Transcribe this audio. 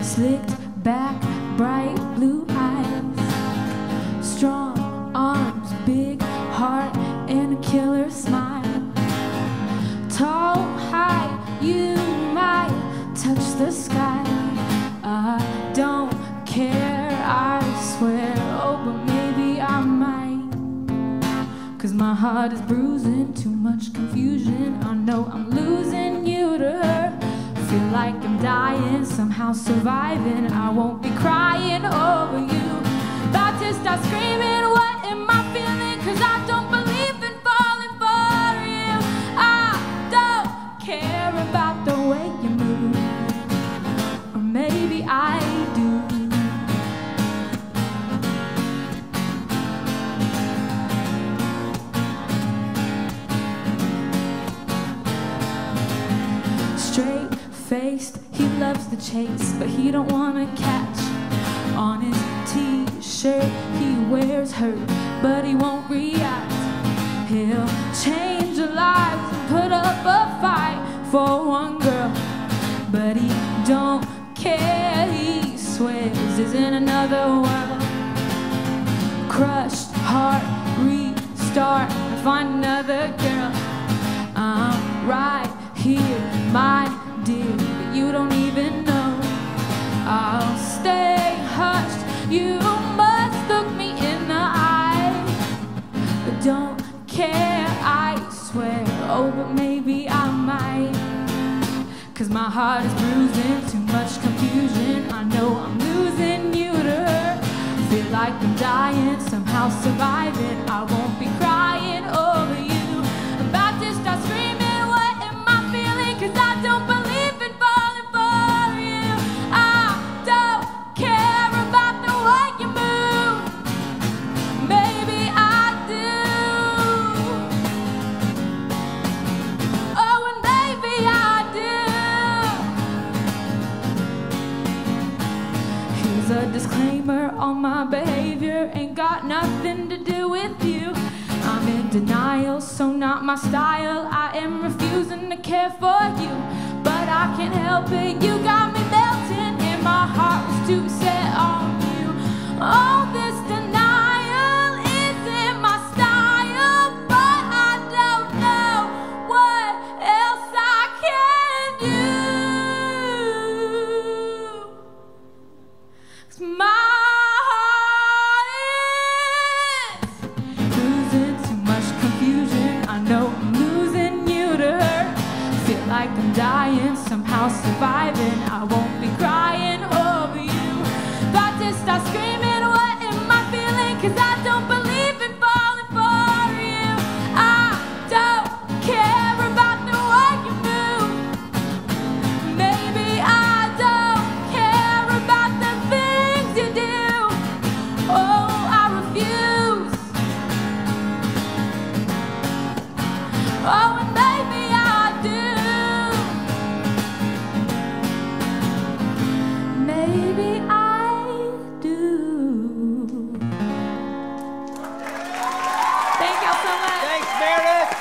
slicked back, bright blue eyes, strong arms, big heart, and a killer smile. Tall, high, you might touch the sky. I don't care, I swear. Oh, but maybe I might. Cause my heart is bruising, too much confusion. Feel like I'm dying, somehow surviving. I won't be crying over you. About to start screaming, what am I feeling? Cause I don't believe in falling for you. I don't care about the way you move. Or maybe I he loves the chase but he don't wanna catch on his t-shirt. He wears hurt but he won't react. He'll change lives and put up a fight for one girl but he don't care. He swears is in another world. Crushed heart restart find another Oh, but maybe I might. Cause my heart is bruising, too much confusion. I know I'm losing you to her. Feel like I'm dying, somehow surviving. I won't be crying disclaimer on my behavior. Ain't got nothing to do with you. I'm in denial, so not my style. I am refusing to care for you. But I can't help it, you got me melting, and my heart was too set on oh, olsun.